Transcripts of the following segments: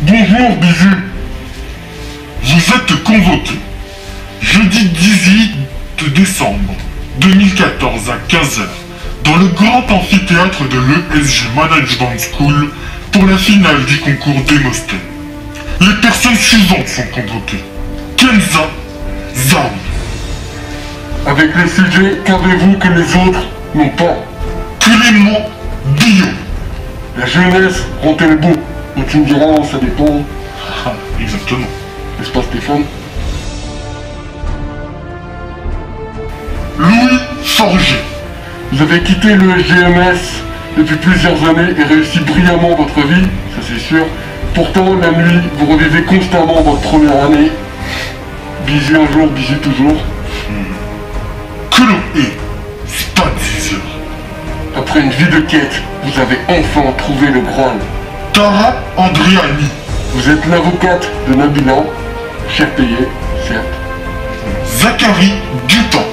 Bonjour Bisu. Vous êtes convoqué jeudi 18 décembre 2014 à 15h dans le grand amphithéâtre de l'ESG Management School pour la finale du concours Demosthène. Les personnes suivantes sont convoquées. Kenza Zhao. Avec les sujets qu'avez-vous que les autres n'ont pas Clément Bio. La jeunesse rend-elle beau Donc tu me diras, ça dépend, exactement. n'est-ce pas Stéphane? Louis Forger. Vous avez quitté le GMS depuis plusieurs années et réussi brillamment votre vie, ça c'est sûr. Pourtant, la nuit, vous revivez constamment votre première année. Bisous un jour, bisous toujours. Chloé Spatzer. Après une vie de quête, vous avez enfin trouvé le Graal. Tara Andriani. Vous êtes l'avocate de Nabila, cher payé, certes. Zachary Gutin.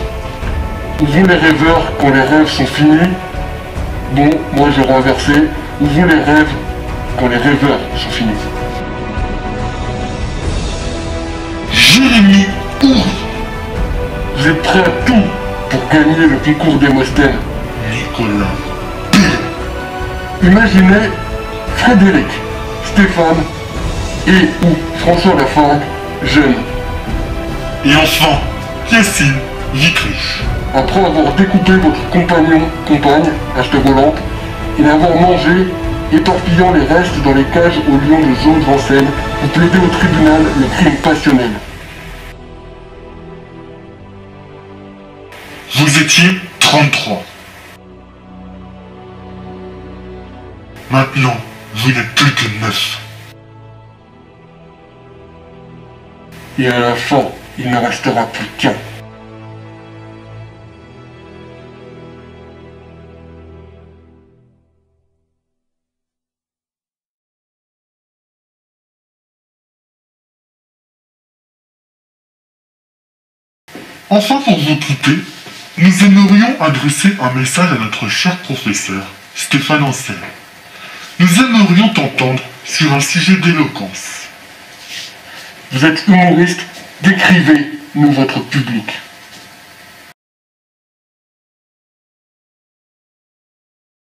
Vous les rêveurs, quand les rêves sont finis, bon, moi j'aurais inversé, vous les rêves, quand les rêveurs sont finis? Jérémy Houry. Vous êtes prêts à tout pour gagner le concours Démosthène. Nicolas. Imaginez Frédéric, Stéphane et ou François Lafargue, jeunes. Et enfin, Yacine Vitrich. Après avoir découpé votre compagnon, compagne, hashtag volante, et l'avoir mangé, éparpillant les restes dans les cages au lion de zone Vincennes, vous plaidez au tribunal le crime passionnel. Vous étiez 33. Maintenant, vous n'êtes plus que 9. Et à la fin, il ne restera plus qu'un. Enfin, pour vous quitter, nous aimerions adresser un message à notre cher professeur, Stéphane Ancel. Nous aimerions t'entendre sur un sujet d'éloquence. Vous êtes humoriste, décrivez-nous votre public.